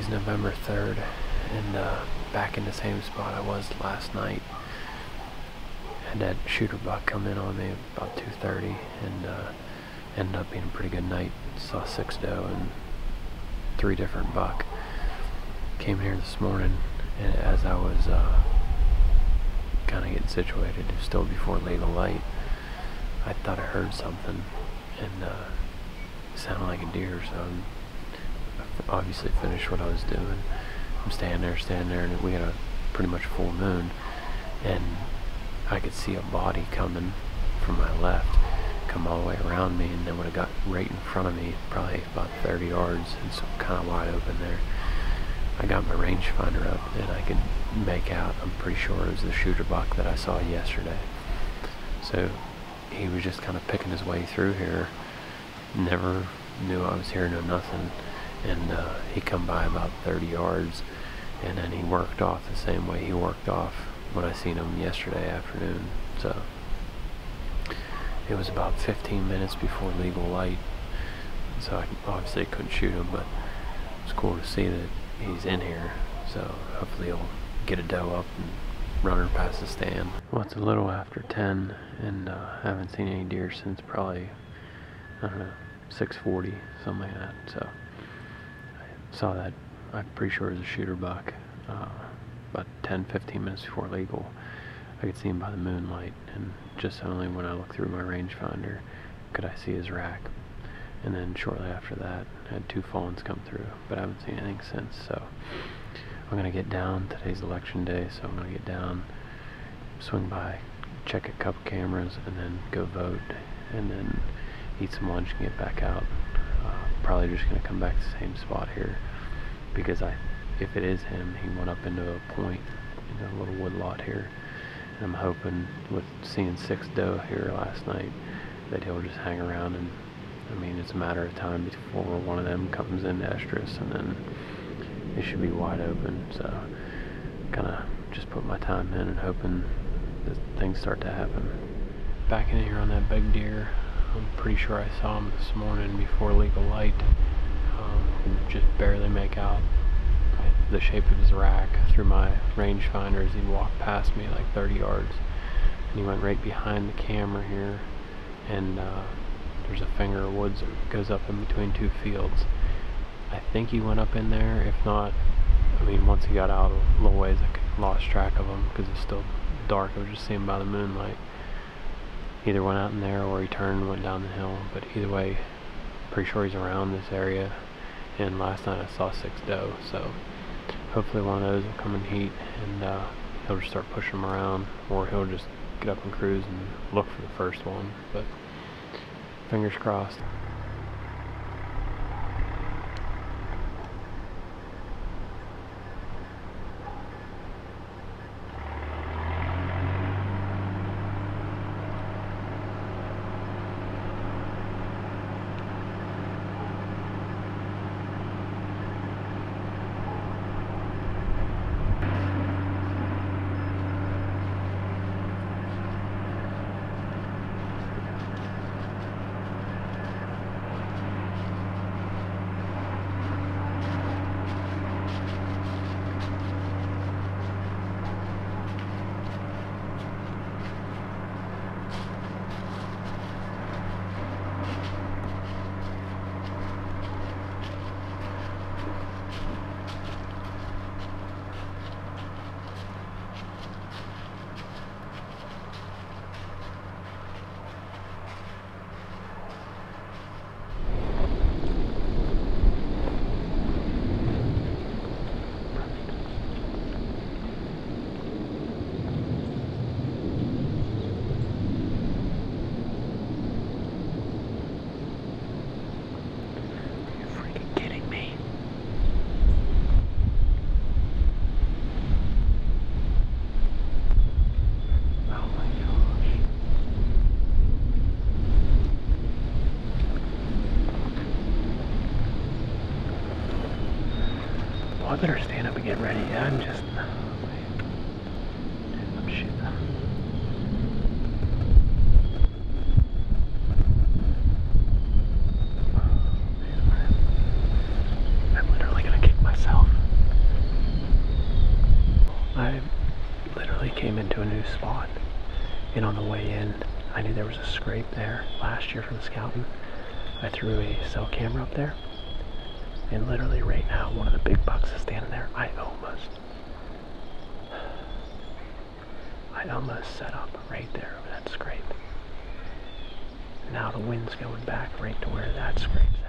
Today's November 3rd, and uh, back in the same spot I was last night. Had that shooter buck come in on me about 2.30, and uh, ended up being a pretty good night. Saw six doe and three different buck. Came here this morning, and as I was uh, kind of getting situated, still before legal light, I thought I heard something, and uh, sounded like a deer, so I obviously finished what I was doing. I'm standing there, standing there, and we had a pretty much full moon, and I could see a body coming from my left, come all the way around me, and then would have got right in front of me, probably about 30 yards, and so kind of wide open there. I got my rangefinder up, and I could make out, I'm pretty sure it was the shooter buck that I saw yesterday. So he was just kind of picking his way through here. Never knew I was here, no nothing. And uh, he come by about 30 yards, and then he worked off the same way he worked off when I seen him yesterday afternoon. So it was about 15 minutes before legal light, so I obviously couldn't shoot him, but it's cool to see that he's in here. So hopefully he'll get a doe up and run her past the stand. Well, it's a little after 10, and uh, haven't seen any deer since probably, I don't know, 640, something like that. So I saw that, I'm pretty sure it was a shooter buck, uh, about 10, 15 minutes before legal. I could see him by the moonlight, and just only when I looked through my rangefinder could I see his rack. And then shortly after that, I had two fawns come through, but I haven't seen anything since. So I'm gonna get down. Today's election day, so I'm gonna get down, swing by, check a couple cameras, and then go vote, and then eat some lunch and get back out. Probably just gonna come back to the same spot here because I, if it is him, he went up into a point, in a little wood lot here. And I'm hoping with seeing six doe here last night that he'll just hang around and I mean it's a matter of time before one of them comes in estrus and then it should be wide open. So kind of just put my time in and hoping that things start to happen. Back in here on that big deer, pretty sure I saw him this morning before legal light. Um, just barely make out the shape of his rack through my rangefinder as he walked past me like 30 yards. And he went right behind the camera here, and uh, there's a finger of woods that goes up in between two fields. I think he went up in there. If not, I mean, once he got out a little ways, I lost track of him because it's still dark. I was just seeing by the moonlight. Either went out in there or he turned and went down the hill. But either way, pretty sure he's around this area. And last night I saw six doe, so hopefully one of those will come in heat and uh, he'll just start pushing them around or he'll just get up and cruise and look for the first one but fingers crossed I better stand up and get ready. I'm just—I'm literally gonna kick myself. I literally came into a new spot and on the way in I knew there was a scrape there last year from scouting I threw a cell camera up there and literally right now, one of the big bucks is standing there. I almost, I almost set up right there over that scrape. Now the wind's going back right to where that scrape's at.